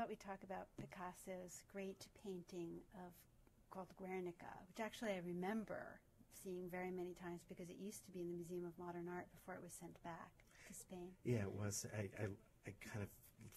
thought we'd talk about Picasso's great painting of called Guernica, which actually I remember seeing very many times because it used to be in the Museum of Modern Art before it was sent back to Spain. Yeah, it was. I, I, I kind of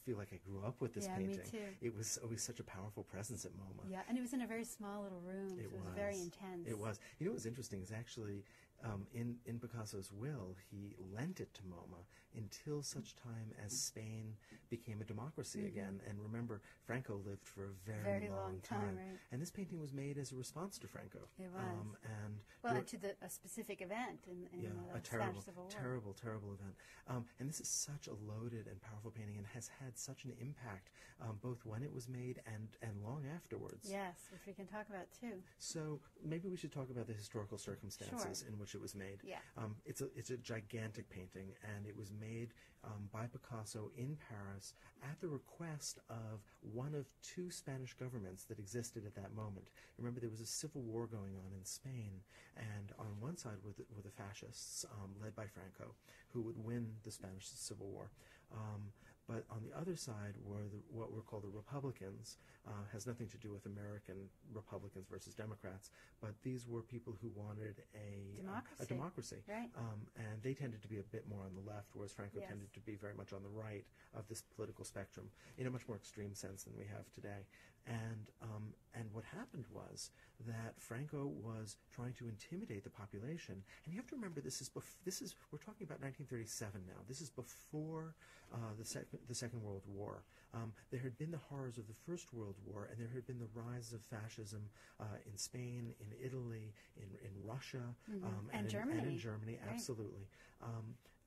feel like I grew up with this Yeah, me painting. too. It was always such a powerful presence at MoMA. Yeah, and it was in a very small little room, so It it was, was very intense. It was. You know what's interesting is actually um, in in Picasso's will, he lent it to MoMA until such time as Spain became a democracy again. And remember, Franco lived for a very, Mm-hmm. Very long time, right. And this painting was made as a response to Franco. It was. Um, and Well, and to the, a specific event in, in yeah, the a terrible, Spanish Civil War. terrible, terrible event. Um, and this is such a loaded and powerful painting, and has had such an impact um, both when it was made and and long afterwards. Yes, which we can talk about too. So maybe we should talk about the historical circumstances Sure. in which it was made. Yeah. Um, it's a it's a gigantic painting, and it was made um, by Picasso in Paris at the request of one of two Spanish governments that existed at that moment. Remember, there was a civil war going on in Spain, and on one side were the, were the fascists, um, led by Franco, who would win the Spanish Civil War. Um, but on the other side were the, what were called the Republicans. Uh, has nothing to do with American Republicans versus Democrats, but these were people who wanted a Democracy. a democracy. Right. Um, and they tended to be a bit more on the left, whereas Franco Yes. tended to be very much on the right of this political spectrum, in a much more extreme sense than we have today. And um, and what happened was that Franco was trying to intimidate the population. And you have to remember, this is bef- this is we're talking about 1937 now. This is before uh, the second the Second World War. Um, there had been the horrors of the First World War, and there had been the rise of fascism uh, in Spain, in Italy, in in Russia, um, Mm-hmm. And in, and Germany. in Germany, Right. absolutely.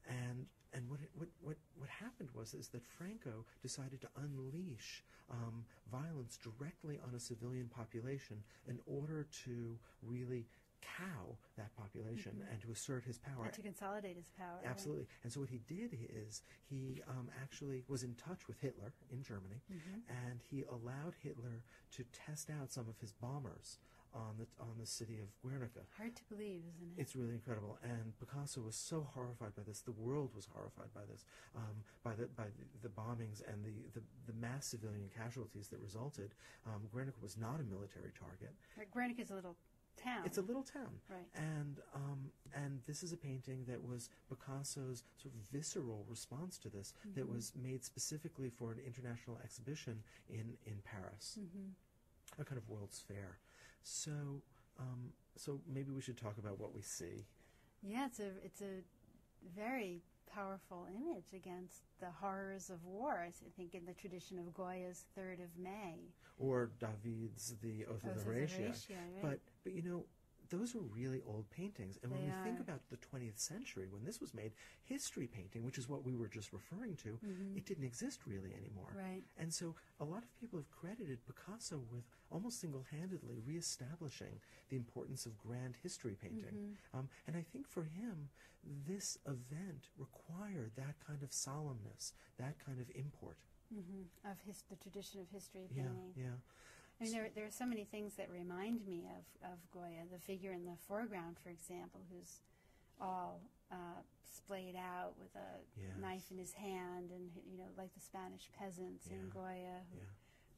And and what, it- what what what happened was is that Franco decided to unleash um, violence directly on a civilian population in order to really cow that population and to assert his power. Mm-hmm. And to consolidate his power. right? Absolutely. And so what he did is he um, actually was in touch with Hitler in Germany, Mm-hmm. and he allowed Hitler to test out some of his bombers on the on the city of Guernica. Hard to believe, isn't it? It's really incredible, and Picasso was so horrified by this. The world was horrified by this, um, by the by the, the bombings and the, the, the mass civilian casualties that resulted. Um, Guernica was not a military target. Guernica is a little town. It's a little town, Right. And um, and this is a painting that was Picasso's sort of visceral response to this, Mm-hmm. that was made specifically for an international exhibition in in Paris, Mm-hmm. a kind of World's Fair. So um, so maybe we should talk about what we see. Yeah, it's a it's a very powerful image against the horrors of war. I think in the tradition of Goya's Third of May. or David's The Oath, Oath of the. Horatii, right. But but you know, those were really old paintings. And when They we think about the 20th century, when this was made, history painting, which is what we were just referring to, it didn't exist really anymore. Mm-hmm. Right. And so a lot of people have credited Picasso with almost single-handedly reestablishing the importance of grand history painting. Mm-hmm. Um, and I think for him, this event required that kind of solemnness, that kind of import. hmm Of his, the tradition of history painting. Yeah, yeah. I mean, there, there are so many things that remind me of, of Goya. The figure in the foreground, for example, who's all uh, splayed out with a Yes. knife in his hand, and you know, like the Spanish peasants in Goya, who yeah.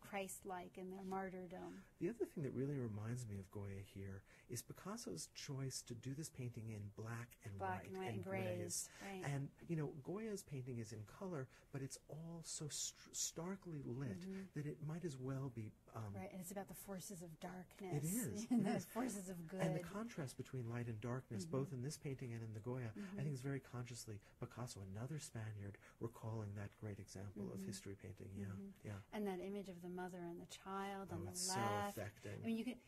Christ-like in their martyrdom. The other thing that really reminds me of Goya here is Picasso's choice to do this painting in black and Black white and white and grays, right. And you know, Goya's painting is in color, but it's all so st- starkly lit that it might as well be. Um, Mm-hmm. Right, and it's about the forces of darkness. It is. and it the forces of good. And the contrast between light and darkness, Mm-hmm. both in this painting and in the Goya, I think is very consciously Picasso, another Spaniard, recalling that great example Mm-hmm. of history painting. Yeah, yeah. And that image of the mother and the child on Oh, the it's so left. affecting. I mean, you could.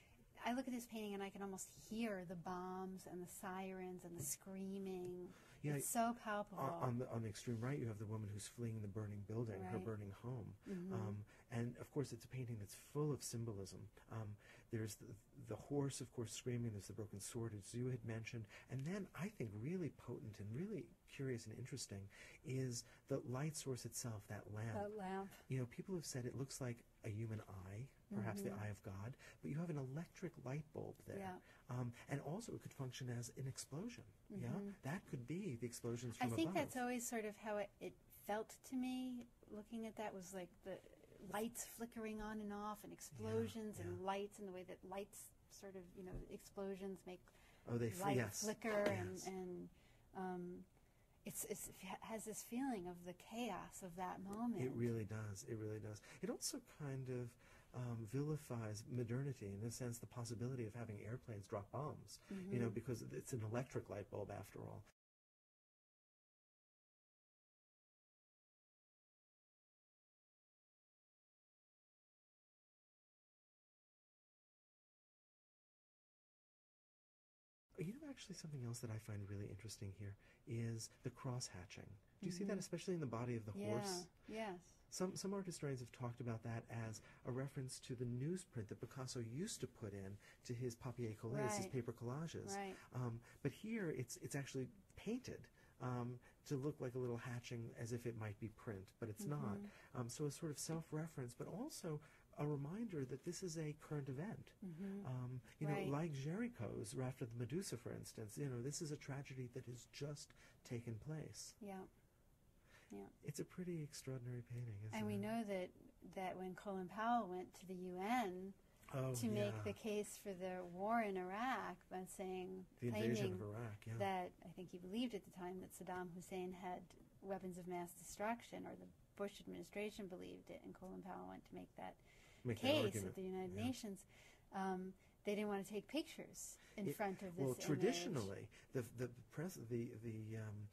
I look at this painting and I can almost hear the bombs and the sirens and the screaming. Yeah, it's so palpable. On, on the on the extreme right, you have the woman who's fleeing the burning building, her burning home, um, and of course, it's a painting that's full of symbolism. Um, there's the, the horse, of course, screaming. There's the broken sword, as you had mentioned, and then I think really potent and really curious and interesting is the light source itself, that lamp. that lamp. You know, people have said it looks like a human eye, perhaps the eye of God, but you have an electric light bulb there. Yeah. Um, and also, it could function as an explosion. Yeah, that could be the explosions from above. I think above. that's always sort of how it, it felt to me. Looking at that was like the lights flickering on and off, and explosions and yeah. lights, and the way that lights sort of you know explosions make Oh, they light yes. flicker yes. and and um, it's, it's it has this feeling of the chaos of that moment. It really does. It really does. It also kind of um, vilifies modernity in the sense the possibility of having airplanes drop bombs. You know, because it's an electric light bulb after all. Actually, something else that I find really interesting here is the cross hatching. Do you see that, especially in the body of the yeah. horse? Yes. Some some art historians have talked about that as a reference to the newsprint that Picasso used to put in to his papier collés, his paper collages. Right. Um, but here, it's it's actually painted um, to look like a little hatching, as if it might be print, but it's not. Mm-hmm. Um, so a sort of self-reference, but also a reminder that this is a current event. Um, you know, Mm-hmm. Like Géricault's Raft of the Medusa, for instance. You know, this is a tragedy that has just taken place. Yeah. Yeah. It's a pretty extraordinary painting, isn't And we it? know that that when Colin Powell went to the UN oh, to make the case for the war in Iraq by saying the invasion claiming of Iraq. Yeah. that I think he believed at the time that Saddam Hussein had weapons of mass destruction, or the Bush administration believed it, and Colin Powell went to Make that case at the United yeah. Nations. Um, they didn't want to take pictures in It- front of this. well, image. traditionally, the the press the the um,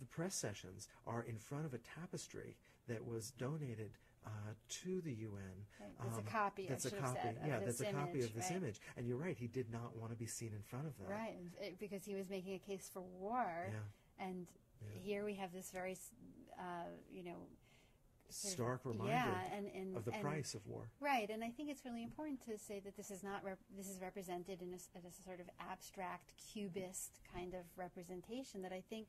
the press sessions are in front of a tapestry that was donated uh, to the UN. Right, that's a um, copy, That's a copy. said, of yeah, that's a copy image, of this right. image. And you're right. He did not want to be seen in front of that. Right, it- because he was making a case for war, Yeah. and Yeah. here we have this very, uh, you know, Stark reminder yeah, and, and of the and- price of war. Right, and I think it's really important to say that this is not rep- this is represented in a, as a sort of abstract cubist kind of representation that I think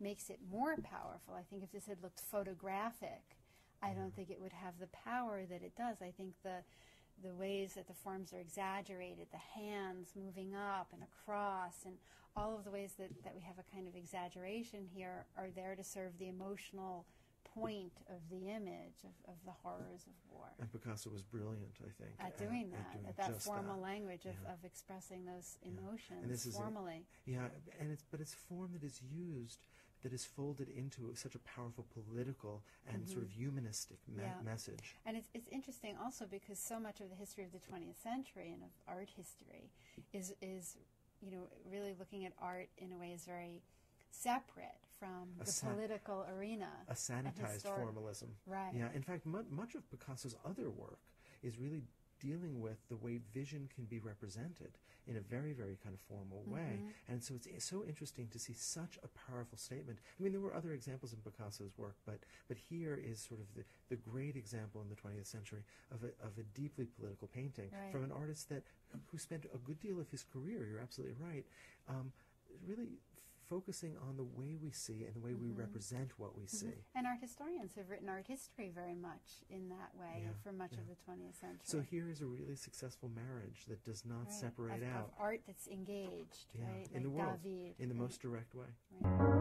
makes it more powerful. I think if this had looked photographic, I don't mm. think it would have the power that it does. I think the the ways that the forms are exaggerated, the hands moving up and across, and all of the ways that, that we have a kind of exaggeration here are there to serve the emotional point of the image of, of the horrors of war. And Picasso was brilliant, I think, At doing that, doing at that formal that. language of, Yeah. of expressing those Yeah. emotions And this is a- formally. Yeah, and it's but it's form that is used that is folded into such a powerful political and sort of humanistic me- Mm-hmm. Yeah. message. And it's, it's interesting also because so much of the history of the 20th century and of art history is, is you know, really looking at art in a way is very separate from the sa- political arena. A sanitized historic- formalism. Right. Yeah. In fact, mu- much of Picasso's other work is really dealing with the way vision can be represented in a very, very kind of formal way. Mm-hmm. And so it's, it's so interesting to see such a powerful statement. I mean, there were other examples in Picasso's work, but but here is sort of the, the great example in the 20th century of a, of a deeply political painting Right. from an artist that who spent a good deal of his career. You're absolutely right. Um, really focusing on the way we see and the way we Mm-hmm. represent what we see. And art historians have written art history very much in that way Yeah, for much of the 20th century. So here is a really successful marriage that does not Right. separate of, out of art that's engaged, yeah, right? in the world David, in the most direct way. Right.